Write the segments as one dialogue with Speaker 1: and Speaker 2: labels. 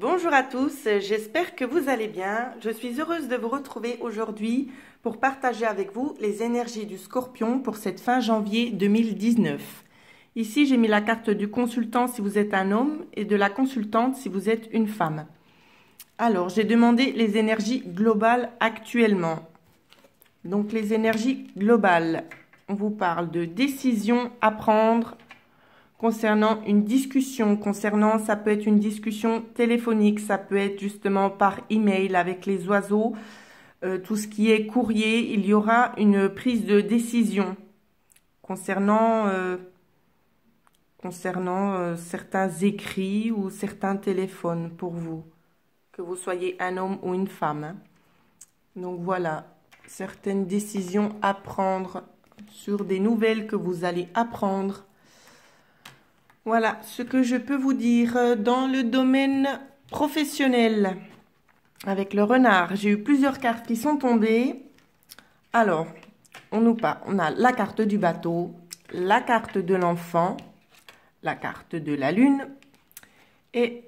Speaker 1: Bonjour à tous, j'espère que vous allez bien. Je suis heureuse de vous retrouver aujourd'hui pour partager avec vous les énergies du scorpion pour cette fin janvier 2019. Ici, j'ai mis la carte du consultant si vous êtes un homme et de la consultante si vous êtes une femme. Alors, j'ai demandé les énergies globales actuellement. Donc, les énergies globales, on vous parle de décision à prendre, concernant une discussion, concernant, ça peut être une discussion téléphonique, ça peut être justement par email avec les oiseaux, euh, tout ce qui est courrier, il y aura une prise de décision concernant, euh, concernant euh, certains écrits ou certains téléphones pour vous, que vous soyez un homme ou une femme. Hein. Donc voilà, certaines décisions à prendre sur des nouvelles que vous allez apprendre voilà ce que je peux vous dire euh, dans le domaine professionnel avec le renard. J'ai eu plusieurs cartes qui sont tombées. Alors, on nous pas, on a la carte du bateau, la carte de l'enfant, la carte de la lune et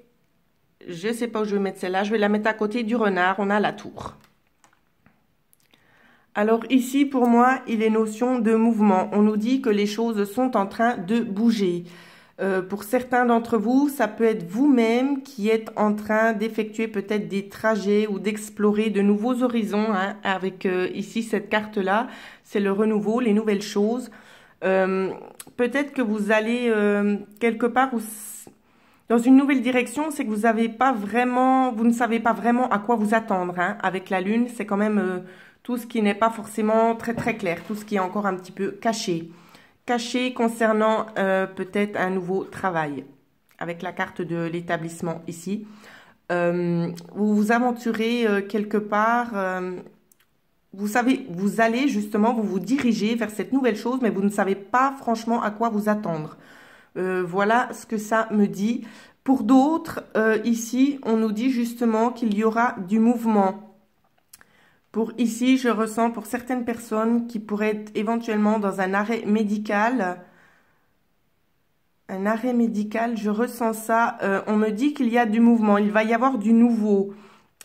Speaker 1: je ne sais pas où je vais mettre celle-là. Je vais la mettre à côté du renard. On a la tour. Alors ici, pour moi, il est notion de mouvement. On nous dit que les choses sont en train de bouger. Euh, pour certains d'entre vous, ça peut être vous-même qui êtes en train d'effectuer peut-être des trajets ou d'explorer de nouveaux horizons. Hein, avec euh, ici cette carte-là, c'est le renouveau, les nouvelles choses. Euh, peut-être que vous allez quelque part dans une nouvelle direction, c'est que vous avez pas vraiment, vous ne savez pas vraiment à quoi vous attendre. Hein. Avec la lune, c'est quand même tout ce qui n'est pas forcément très très clair, tout ce qui est encore un petit peu caché caché concernant euh, peut-être un nouveau travail avec la carte de l'établissement ici. Euh, vous vous aventurez euh, quelque part, vous savez, vous allez justement, vous vous dirigez vers cette nouvelle chose, mais vous ne savez pas franchement à quoi vous attendre. voilà ce que ça me dit. Pour d'autres, ici, on nous dit justement qu'il y aura du mouvement pour ici, je ressens pour certaines personnes qui pourraient être éventuellement dans un arrêt médical, un arrêt médical, je ressens ça. Euh, on me dit qu'il y a du mouvement, il va y avoir du nouveau.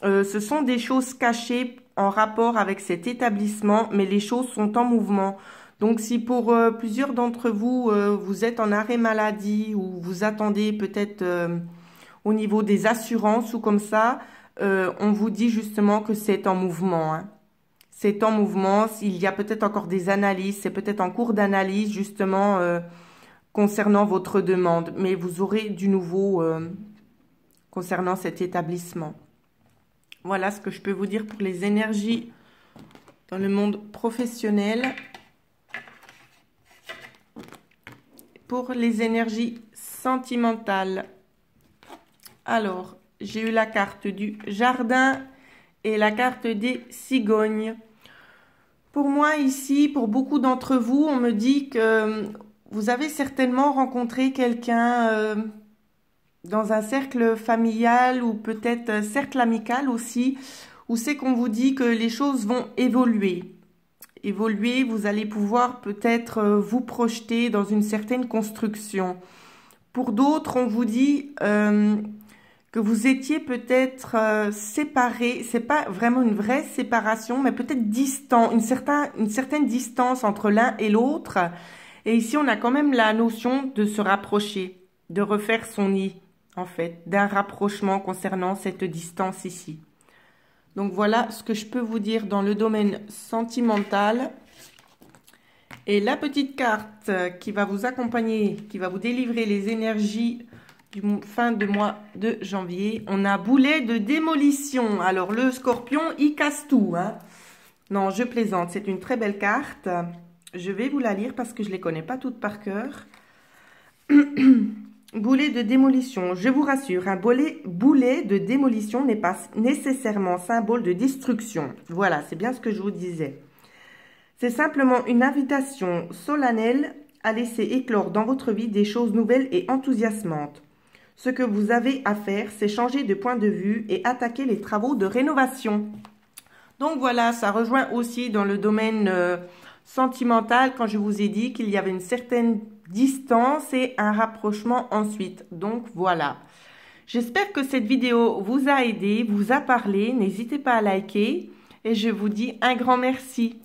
Speaker 1: Euh, ce sont des choses cachées en rapport avec cet établissement, mais les choses sont en mouvement. Donc si pour euh, plusieurs d'entre vous, vous êtes en arrêt maladie ou vous attendez peut-être au niveau des assurances ou comme ça, euh, on vous dit justement que c'est en mouvement. Hein. C'est en mouvement. Il y a peut-être encore des analyses. C'est peut-être en cours d'analyse justement euh, concernant votre demande. Mais vous aurez du nouveau euh, concernant cet établissement. Voilà ce que je peux vous dire pour les énergies dans le monde professionnel. Pour les énergies sentimentales. Alors, j'ai eu la carte du jardin et la carte des cigognes. Pour moi ici, pour beaucoup d'entre vous, on me dit que vous avez certainement rencontré quelqu'un euh, dans un cercle familial ou peut-être cercle amical aussi, où c'est qu'on vous dit que les choses vont évoluer. Évoluer, vous allez pouvoir peut-être euh, vous projeter dans une certaine construction. Pour d'autres, on vous dit euh, que vous étiez peut-être euh, séparés, c'est pas vraiment une vraie séparation, mais peut-être distant, une, une certaine distance entre l'un et l'autre. Et ici, on a quand même la notion de se rapprocher, de refaire son nid, en fait, d'un rapprochement concernant cette distance ici. Donc voilà ce que je peux vous dire dans le domaine sentimental. Et la petite carte qui va vous accompagner, qui va vous délivrer les énergies fin de mois de janvier. On a boulet de démolition. Alors, le scorpion, il casse tout. Hein. Non, je plaisante. C'est une très belle carte. Je vais vous la lire parce que je ne les connais pas toutes par cœur. boulet de démolition. Je vous rassure, un boulet de démolition n'est pas nécessairement symbole de destruction. Voilà, c'est bien ce que je vous disais. C'est simplement une invitation solennelle à laisser éclore dans votre vie des choses nouvelles et enthousiasmantes. Ce que vous avez à faire, c'est changer de point de vue et attaquer les travaux de rénovation. Donc voilà, ça rejoint aussi dans le domaine euh, sentimental quand je vous ai dit qu'il y avait une certaine distance et un rapprochement ensuite. Donc voilà. J'espère que cette vidéo vous a aidé, vous a parlé. N'hésitez pas à liker et je vous dis un grand merci.